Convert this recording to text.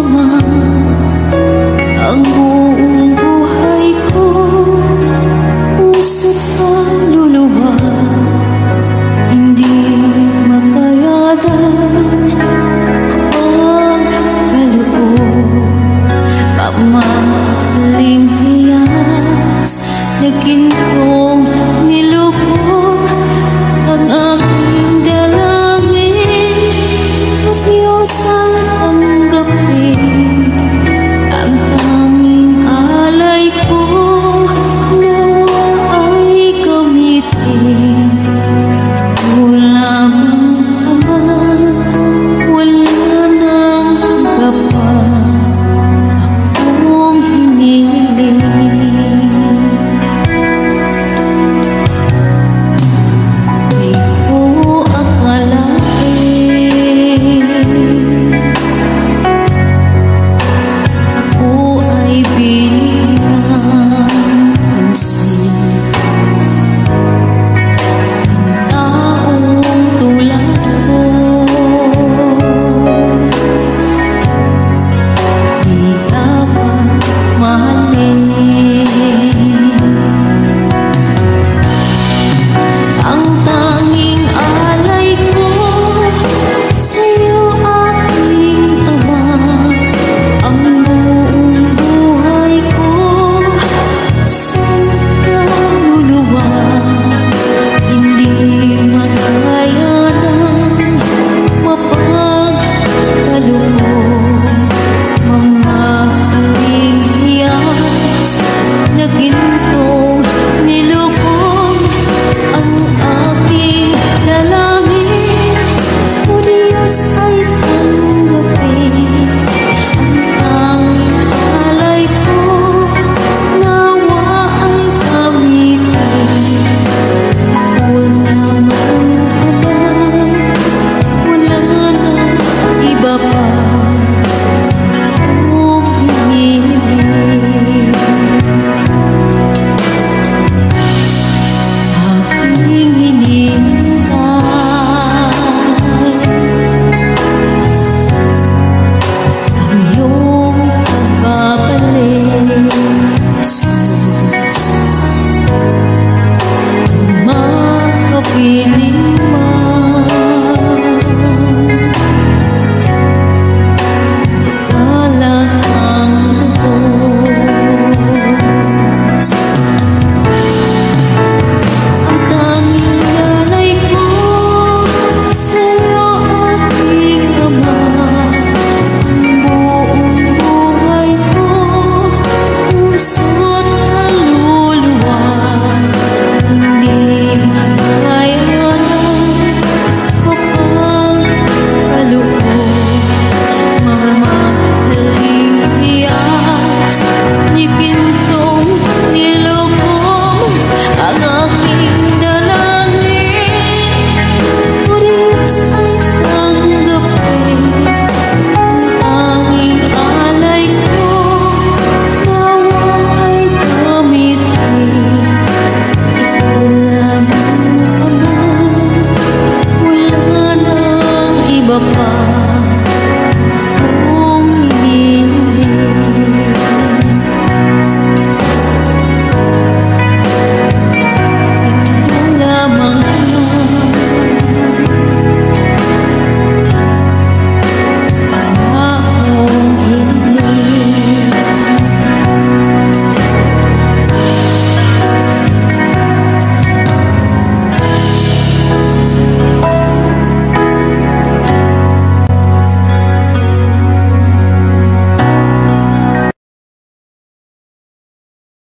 kasama ang buong buhay ko. Puso't